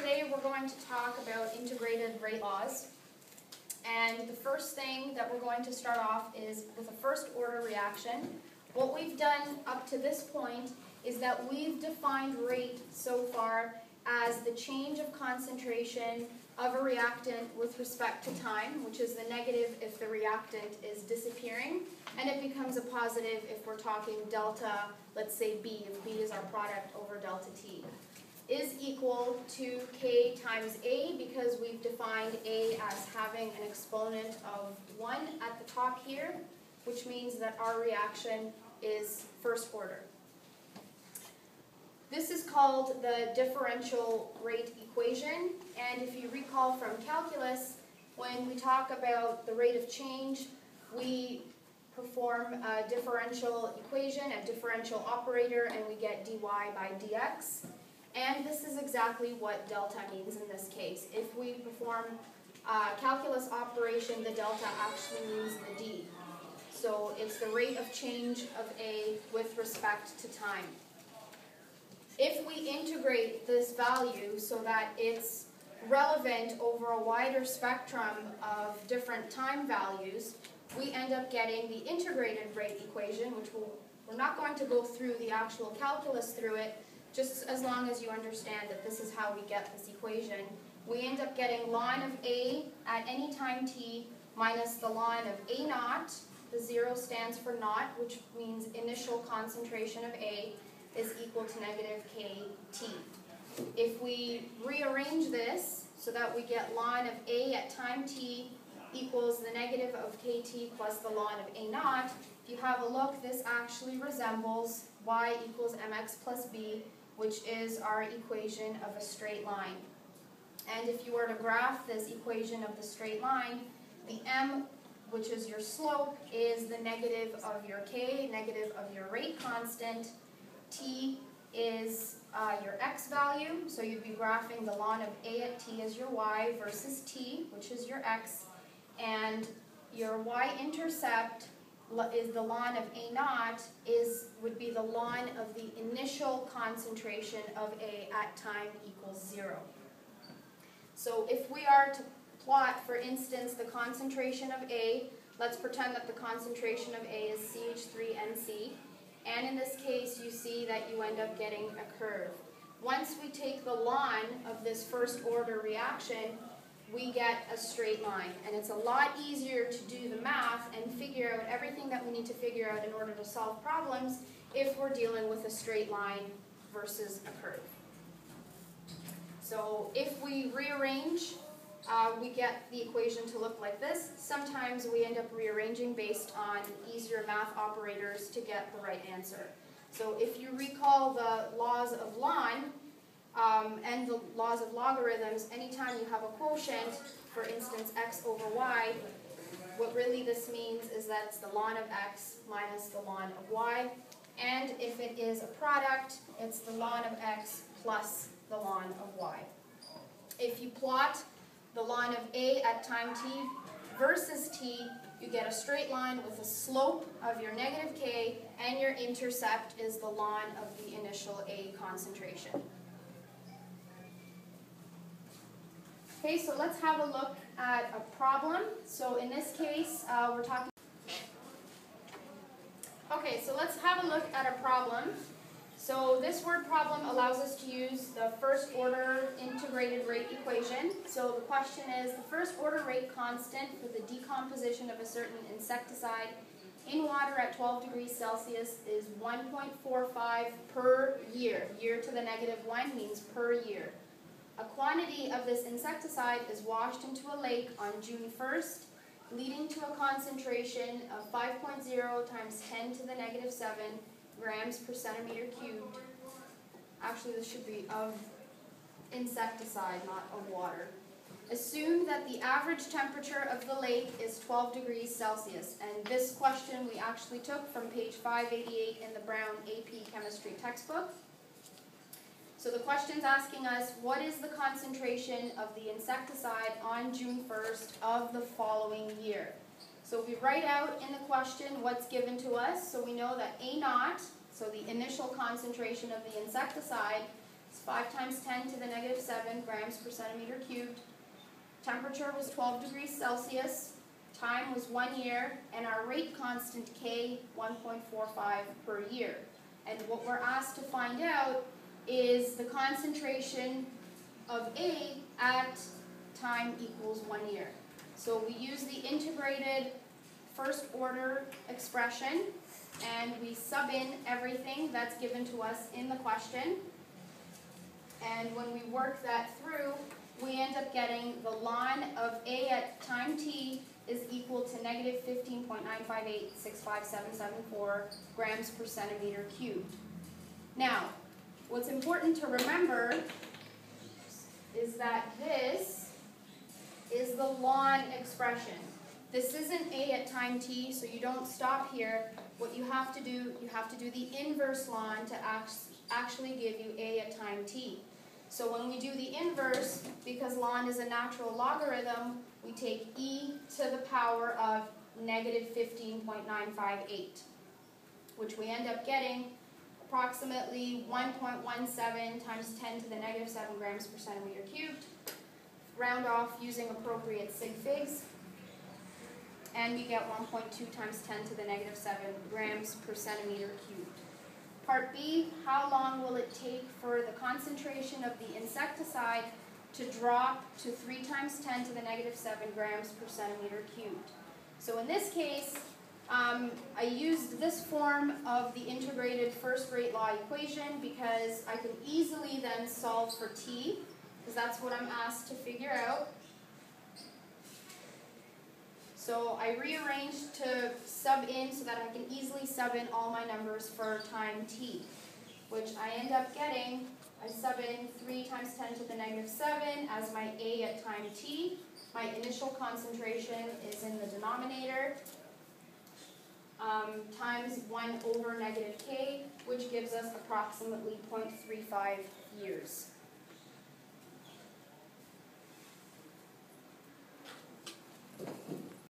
today we're going to talk about integrated rate laws. And the first thing that we're going to start off is with a first order reaction. What we've done up to this point is that we've defined rate so far as the change of concentration of a reactant with respect to time, which is the negative if the reactant is disappearing, and it becomes a positive if we're talking delta, let's say B, if B is our product over delta T, is equal to K times A because we've defined A as having an exponent of 1 at the top here, which means that our reaction is first order. This is called the differential rate equation, and if you recall from calculus, when we talk about the rate of change, we perform a differential equation, a differential operator, and we get dy by dx. And this is exactly what delta means in this case. If we perform a calculus operation, the delta actually means the d. So it's the rate of change of A with respect to time. If we integrate this value so that it's relevant over a wider spectrum of different time values, we end up getting the integrated rate equation, which we'll, we're not going to go through the actual calculus through it, just as long as you understand that this is how we get this equation. We end up getting ln of A at any time t minus the ln of A naught, the zero stands for naught, which means initial concentration of A, is equal to negative kt. If we rearrange this so that we get ln of a at time t equals the negative of kt plus the ln of a naught, if you have a look, this actually resembles y equals mx plus b, which is our equation of a straight line. And if you were to graph this equation of the straight line, the m, which is your slope, is the negative of your k, negative of your rate constant, t is uh, your x value, so you'd be graphing the ln of a at t as your y versus t, which is your x, and your y-intercept is the ln of a naught is would be the ln of the initial concentration of a at time equals zero. So if we are to plot, for instance, the concentration of A, let's pretend that the concentration of A is CH3NC, and in this case, you see that you end up getting a curve. Once we take the ln of this first order reaction, we get a straight line. And it's a lot easier to do the math and figure out everything that we need to figure out in order to solve problems if we're dealing with a straight line versus a curve. So if we rearrange uh, we get the equation to look like this. Sometimes we end up rearranging based on easier math operators to get the right answer. So if you recall the laws of ln um, and the laws of logarithms, anytime you have a quotient, for instance x over y, what really this means is that it's the ln of x minus the ln of y. And if it is a product, it's the ln of x plus the ln of y. If you plot the ln of A at time t versus t, you get a straight ln with a slope of your negative k, and your intercept is the line of the initial A concentration. Okay, so let's have a look at a problem. So in this case, uh, we're talking... Okay, so let's have a look at a problem. So this word problem allows us to use the first order integrated rate equation. So the question is, the first order rate constant for the decomposition of a certain insecticide in water at 12 degrees Celsius is 1.45 per year. Year to the negative 1 means per year. A quantity of this insecticide is washed into a lake on June 1st, leading to a concentration of 5.0 times 10 to the negative 7 grams per centimeter cubed. Actually, this should be of insecticide, not of water. Assume that the average temperature of the lake is 12 degrees Celsius. And this question we actually took from page 588 in the Brown AP Chemistry textbook. So the question's asking us, what is the concentration of the insecticide on June 1st of the following year? So we write out in the question what's given to us. So we know that A naught, so the initial concentration of the insecticide, is five times ten to the negative seven grams per centimeter cubed. Temperature was twelve degrees Celsius, time was one year, and our rate constant K, one point four five per year. And what we're asked to find out is the concentration of A at time equals one year. So we use the integrated first order expression and we sub in everything that's given to us in the question. And when we work that through, we end up getting the ln of A at time t is equal to negative 15.9586577 grams per centimeter cubed. Now, what's important to remember is that this is the ln expression. This isn't a at time t, so you don't stop here. What you have to do, you have to do the inverse ln to act, actually give you a at time t. So when we do the inverse, because ln is a natural logarithm, we take e to the power of negative 15.958, which we end up getting approximately 1.17 times 10 to the negative 7 grams per centimeter cubed. Round off using appropriate sig figs, and we get 1.2 times 10 to the negative 7 grams per centimeter cubed. Part B, how long will it take for the concentration of the insecticide to drop to 3 times 10 to the negative 7 grams per centimeter cubed? So in this case, um, I used this form of the integrated first rate law equation because I can easily then solve for t, because that's what I'm asked to figure out. So I rearranged to sub in so that I can easily sub in all my numbers for time t, which I end up getting, I sub in 3 times 10 to the negative 7 as my a at time t. My initial concentration is in the denominator, um, times 1 over negative k, which gives us approximately 0.35 years.